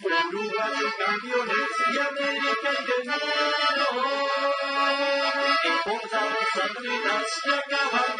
Por lugar de y América y del mundo, importan las acaban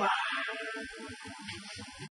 much.